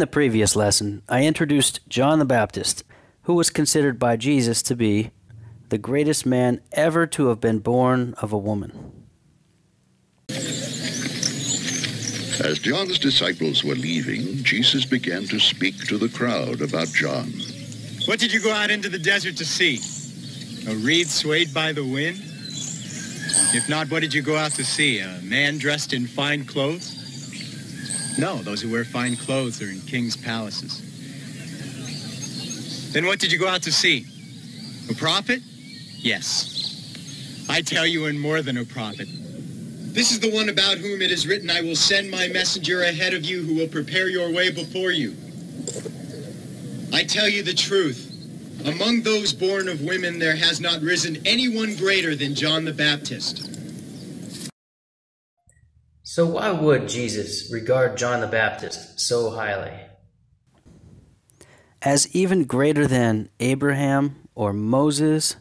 In the previous lesson, I introduced John the Baptist, who was considered by Jesus to be the greatest man ever to have been born of a woman. As John's disciples were leaving, Jesus began to speak to the crowd about John. What did you go out into the desert to see? A reed swayed by the wind? If not, what did you go out to see? A man dressed in fine clothes? No, those who wear fine clothes are in king's palaces. Then what did you go out to see? A prophet? Yes. I tell you, and more than a prophet. This is the one about whom it is written, I will send my messenger ahead of you who will prepare your way before you. I tell you the truth. Among those born of women, there has not risen anyone greater than John the Baptist. So, why would Jesus regard John the Baptist so highly? As even greater than Abraham or Moses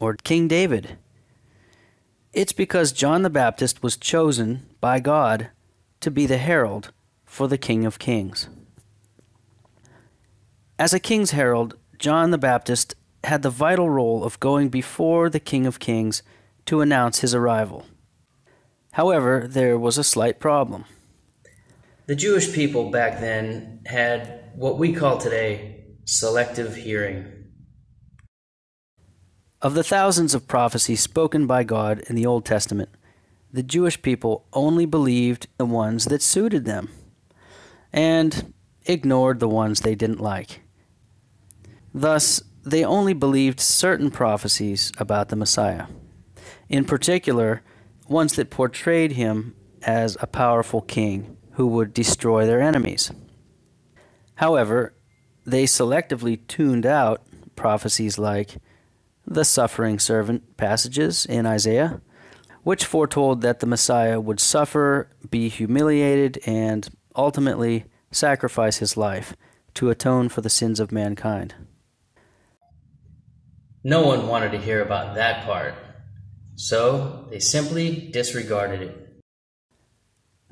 or King David. It's because John the Baptist was chosen by God to be the herald for the King of Kings. As a king's herald, John the Baptist had the vital role of going before the King of Kings to announce his arrival. However, there was a slight problem. The Jewish people back then had what we call today selective hearing. Of the thousands of prophecies spoken by God in the Old Testament, the Jewish people only believed the ones that suited them and ignored the ones they didn't like. Thus, they only believed certain prophecies about the Messiah, in particular, ones that portrayed him as a powerful king who would destroy their enemies. However, they selectively tuned out prophecies like the suffering servant passages in Isaiah, which foretold that the Messiah would suffer, be humiliated, and ultimately sacrifice his life to atone for the sins of mankind. No one wanted to hear about that part, so they simply disregarded it.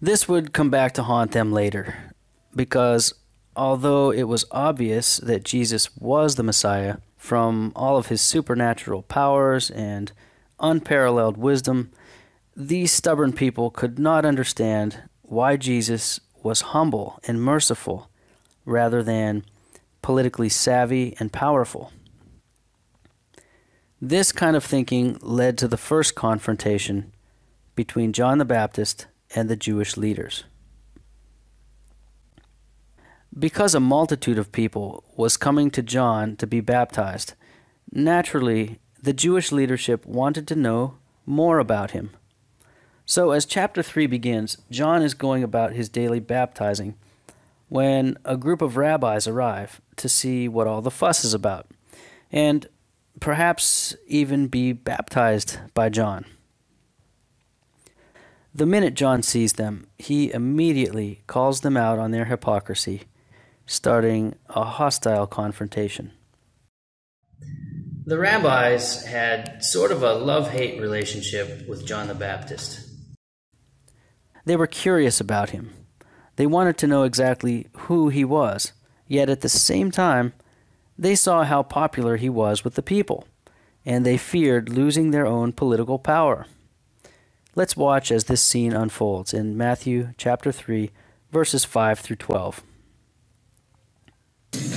This would come back to haunt them later, because although it was obvious that Jesus was the Messiah, from all of his supernatural powers and unparalleled wisdom, these stubborn people could not understand why Jesus was humble and merciful rather than politically savvy and powerful. This kind of thinking led to the first confrontation between John the Baptist and the Jewish leaders. Because a multitude of people was coming to John to be baptized, naturally the Jewish leadership wanted to know more about him. So, as chapter 3 begins, John is going about his daily baptizing when a group of rabbis arrive to see what all the fuss is about, and perhaps even be baptized by John. The minute John sees them, he immediately calls them out on their hypocrisy starting a hostile confrontation. The rabbis had sort of a love hate relationship with John the Baptist. They were curious about him. They wanted to know exactly who he was, yet at the same time, they saw how popular he was with the people, and they feared losing their own political power. Let's watch as this scene unfolds in Matthew chapter 3, verses 5 through 12.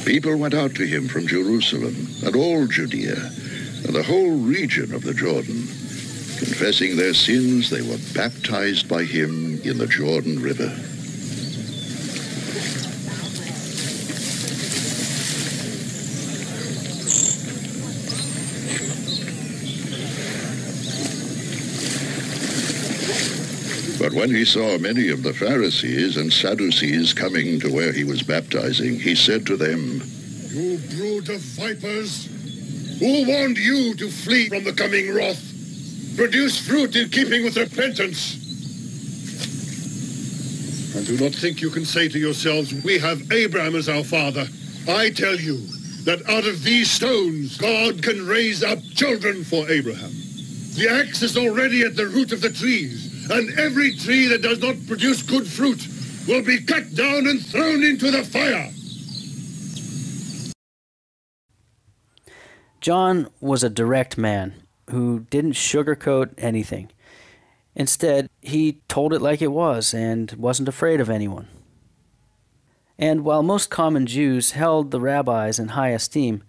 People went out to him from Jerusalem and all Judea and the whole region of the Jordan. Confessing their sins, they were baptized by him in the Jordan River. But when he saw many of the Pharisees and Sadducees coming to where he was baptizing, he said to them, You brood of vipers! Who warned you to flee from the coming wrath? Produce fruit in keeping with repentance. And do not think you can say to yourselves, We have Abraham as our father. I tell you that out of these stones, God can raise up children for Abraham. The axe is already at the root of the trees and every tree that does not produce good fruit will be cut down and thrown into the fire. John was a direct man who didn't sugarcoat anything. Instead, he told it like it was and wasn't afraid of anyone. And while most common Jews held the rabbis in high esteem,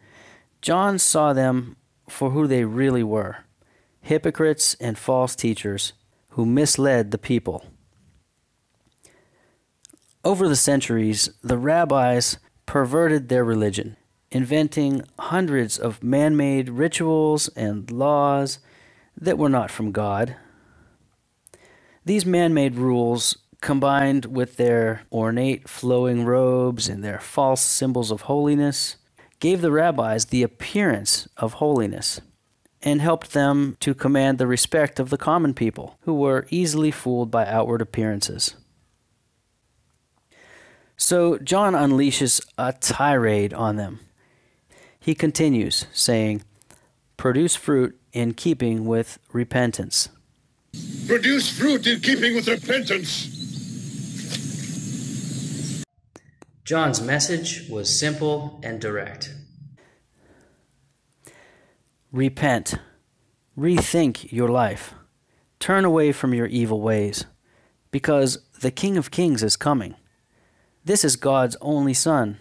John saw them for who they really were hypocrites and false teachers who misled the people. Over the centuries, the rabbis perverted their religion, inventing hundreds of man made rituals and laws that were not from God. These man made rules, combined with their ornate flowing robes and their false symbols of holiness, gave the rabbis the appearance of holiness and helped them to command the respect of the common people, who were easily fooled by outward appearances. So John unleashes a tirade on them. He continues, saying, Produce fruit in keeping with repentance. Produce fruit in keeping with repentance. John's message was simple and direct. Repent. Rethink your life. Turn away from your evil ways, because the King of Kings is coming. This is God's only Son.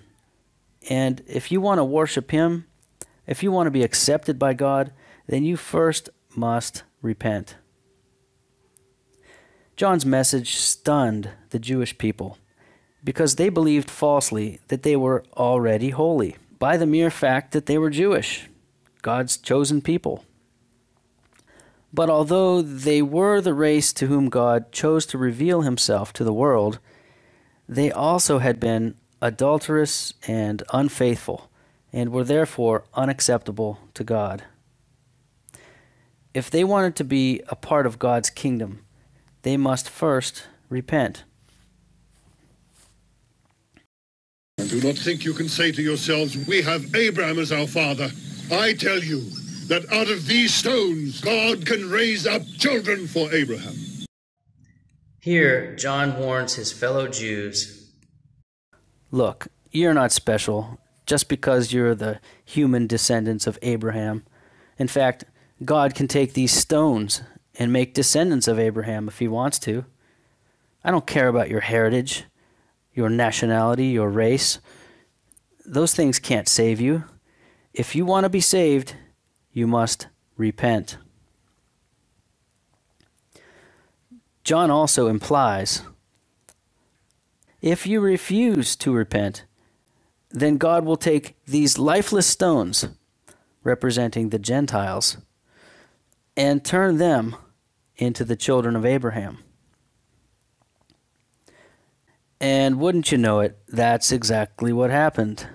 And if you want to worship Him, if you want to be accepted by God, then you first must repent. John's message stunned the Jewish people because they believed falsely that they were already holy by the mere fact that they were Jewish, God's chosen people. But although they were the race to whom God chose to reveal himself to the world, they also had been adulterous and unfaithful, and were therefore unacceptable to God. If they wanted to be a part of God's kingdom, they must first repent. And do not think you can say to yourselves, We have Abraham as our father. I tell you that out of these stones God can raise up children for Abraham. Here, John warns his fellow Jews Look, you're not special just because you're the human descendants of Abraham. In fact, God can take these stones and make descendants of Abraham if he wants to. I don't care about your heritage, your nationality, your race. Those things can't save you. If you want to be saved, you must repent. John also implies if you refuse to repent, then God will take these lifeless stones, representing the Gentiles, and turn them into the children of Abraham. And wouldn't you know it, that's exactly what happened.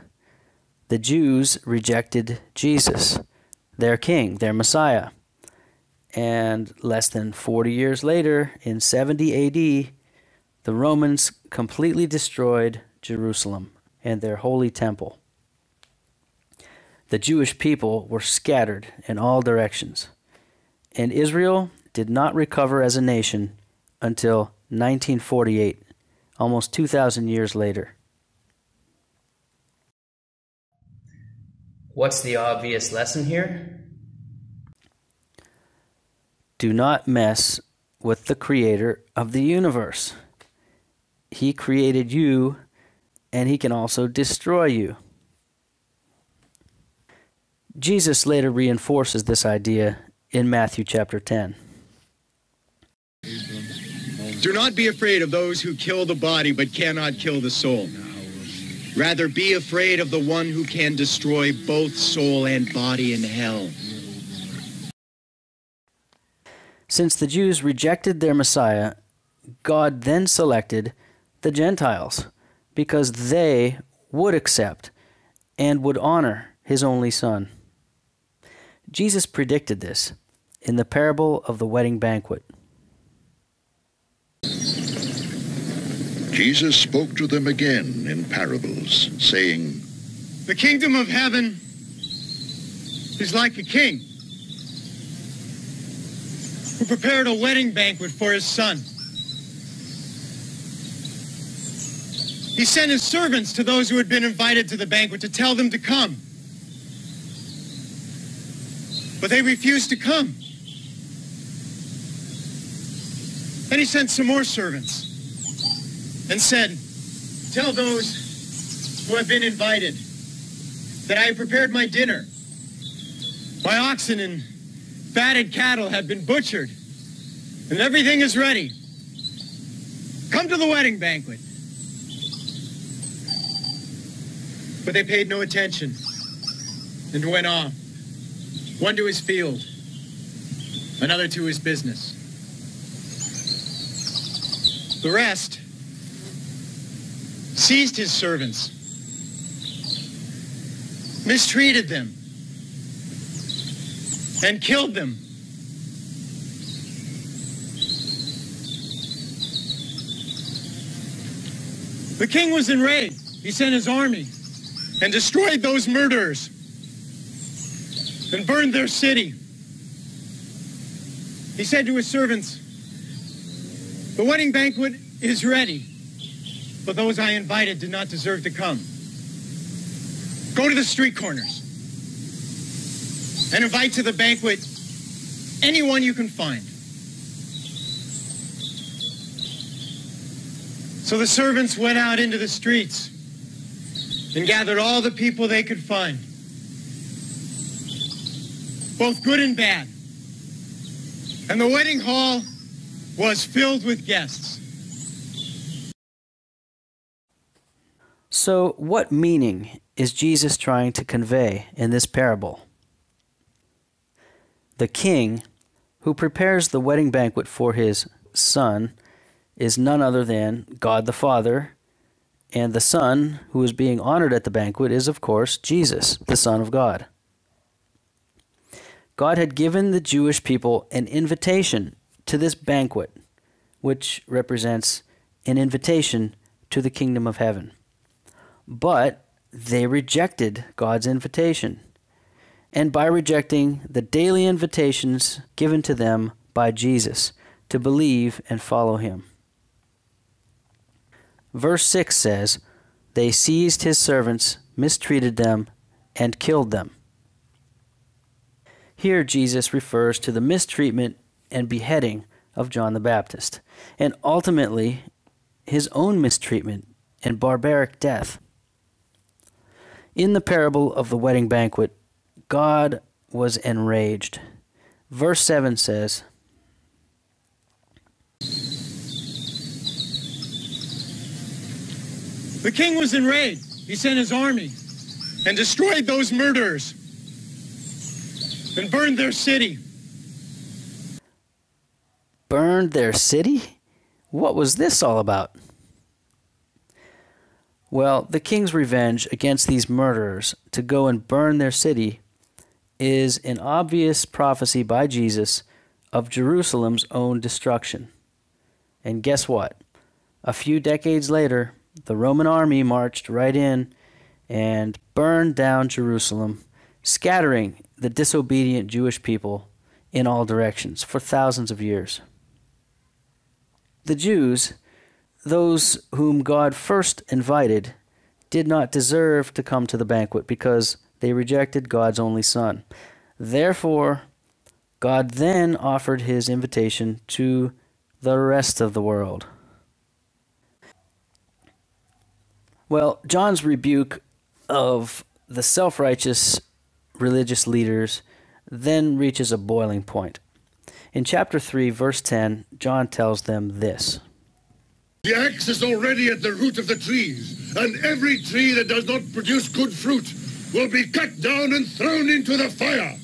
The Jews rejected Jesus, their king, their Messiah. And less than 40 years later, in 70 AD, the Romans completely destroyed Jerusalem and their holy temple. The Jewish people were scattered in all directions, and Israel did not recover as a nation until 1948, almost 2,000 years later. What's the obvious lesson here? Do not mess with the creator of the universe. He created you, and he can also destroy you. Jesus later reinforces this idea in Matthew chapter 10. Do not be afraid of those who kill the body but cannot kill the soul. Rather, be afraid of the one who can destroy both soul and body in hell. Since the Jews rejected their Messiah, God then selected the Gentiles because they would accept and would honor his only Son. Jesus predicted this in the parable of the wedding banquet. Jesus spoke to them again in parables, saying, The kingdom of heaven is like a king who prepared a wedding banquet for his son. He sent his servants to those who had been invited to the banquet to tell them to come. But they refused to come. Then he sent some more servants and said, Tell those who have been invited that I have prepared my dinner. My oxen and fatted cattle have been butchered, and everything is ready. Come to the wedding banquet. But they paid no attention and went off, one to his field, another to his business. The rest seized his servants, mistreated them, and killed them. The king was enraged. He sent his army and destroyed those murderers and burned their city. He said to his servants, The wedding banquet is ready, but those I invited did not deserve to come. Go to the street corners and invite to the banquet anyone you can find. So the servants went out into the streets and gathered all the people they could find, both good and bad. And the wedding hall was filled with guests. So, what meaning is Jesus trying to convey in this parable? The king who prepares the wedding banquet for his son is none other than God the Father, and the Son who is being honored at the banquet is, of course, Jesus, the Son of God. God had given the Jewish people an invitation to this banquet, which represents an invitation to the kingdom of heaven. But they rejected God's invitation. And by rejecting the daily invitations given to them by Jesus to believe and follow him. Verse 6 says, They seized his servants, mistreated them, and killed them. Here, Jesus refers to the mistreatment and beheading of John the Baptist, and ultimately his own mistreatment and barbaric death. In the parable of the wedding banquet, God was enraged. Verse 7 says, The king was enraged. He sent his army and destroyed those murderers and burned their city. Burned their city? What was this all about? Well, the king's revenge against these murderers to go and burn their city is an obvious prophecy by Jesus of Jerusalem's own destruction. And guess what? A few decades later, the Roman army marched right in and burned down Jerusalem, scattering the disobedient Jewish people in all directions for thousands of years. The Jews, those whom God first invited, did not deserve to come to the banquet because they rejected God's only Son. Therefore, God then offered his invitation to the rest of the world. Well, John's rebuke of the self righteous religious leaders then reaches a boiling point. In chapter 3, verse 10, John tells them this The axe is already at the root of the trees, and every tree that does not produce good fruit will be cut down and thrown into the fire.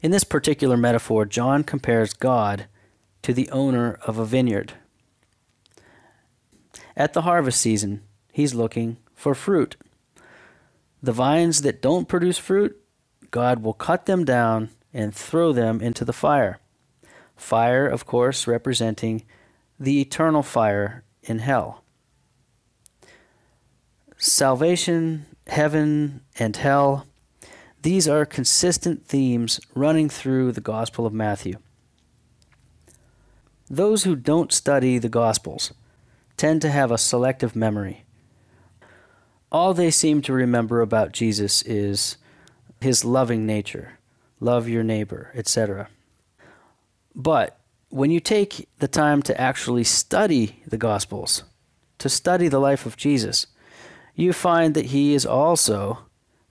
In this particular metaphor, John compares God to the owner of a vineyard. At the harvest season, he's looking for fruit. The vines that don't produce fruit, God will cut them down and throw them into the fire. Fire, of course, representing the eternal fire in hell. Salvation, heaven, and hell, these are consistent themes running through the Gospel of Matthew. Those who don't study the Gospels tend to have a selective memory. All they seem to remember about Jesus is his loving nature, love your neighbor, etc. But when you take the time to actually study the Gospels, to study the life of Jesus, you find that he is also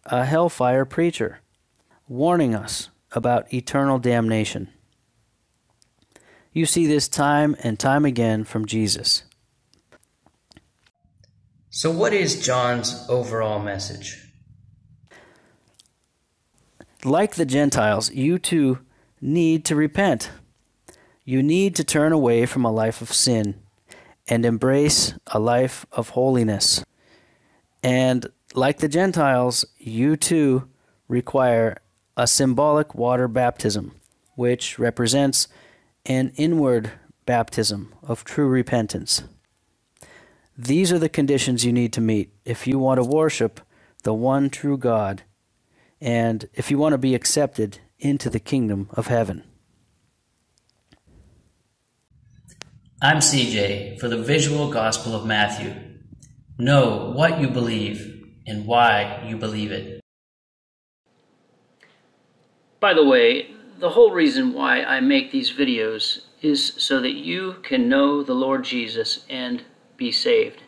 a hellfire preacher, warning us about eternal damnation. You see this time and time again from Jesus. So, what is John's overall message? Like the Gentiles, you too need to repent. You need to turn away from a life of sin and embrace a life of holiness. And like the Gentiles, you too require a symbolic water baptism, which represents an inward baptism of true repentance. These are the conditions you need to meet if you want to worship the one true God and if you want to be accepted into the kingdom of heaven. I'm CJ for the Visual Gospel of Matthew. Know what you believe and why you believe it. By the way, the whole reason why I make these videos is so that you can know the Lord Jesus and be saved.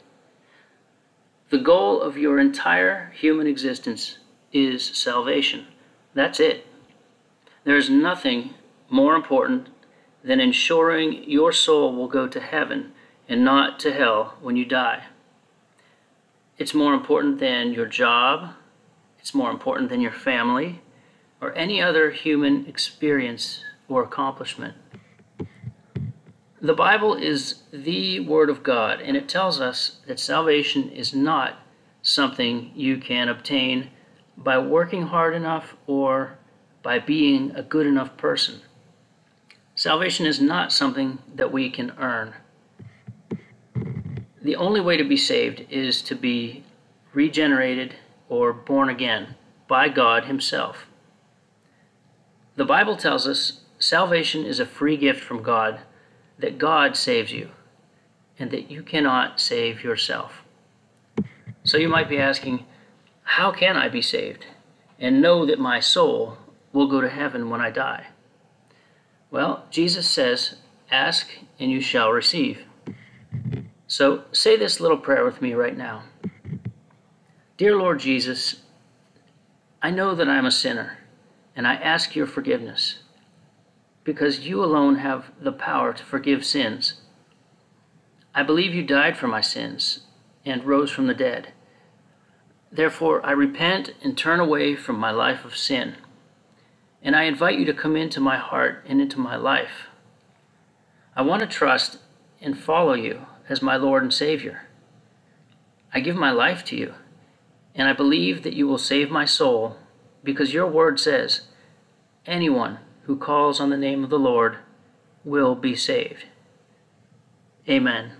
The goal of your entire human existence is salvation. That's it. There is nothing more important than ensuring your soul will go to heaven and not to hell when you die. It's more important than your job, it's more important than your family, or any other human experience or accomplishment. The Bible is the Word of God, and it tells us that salvation is not something you can obtain by working hard enough or by being a good enough person. Salvation is not something that we can earn. The only way to be saved is to be regenerated or born again by God Himself. The Bible tells us salvation is a free gift from God, that God saves you, and that you cannot save yourself. So you might be asking, how can I be saved and know that my soul will go to heaven when I die? Well, Jesus says, Ask and you shall receive. So say this little prayer with me right now. Dear Lord Jesus, I know that I am a sinner and I ask your forgiveness because you alone have the power to forgive sins. I believe you died for my sins and rose from the dead. Therefore, I repent and turn away from my life of sin and I invite you to come into my heart and into my life. I want to trust and follow you as my Lord and Savior. I give my life to you, and I believe that you will save my soul because your word says, anyone who calls on the name of the Lord will be saved. Amen.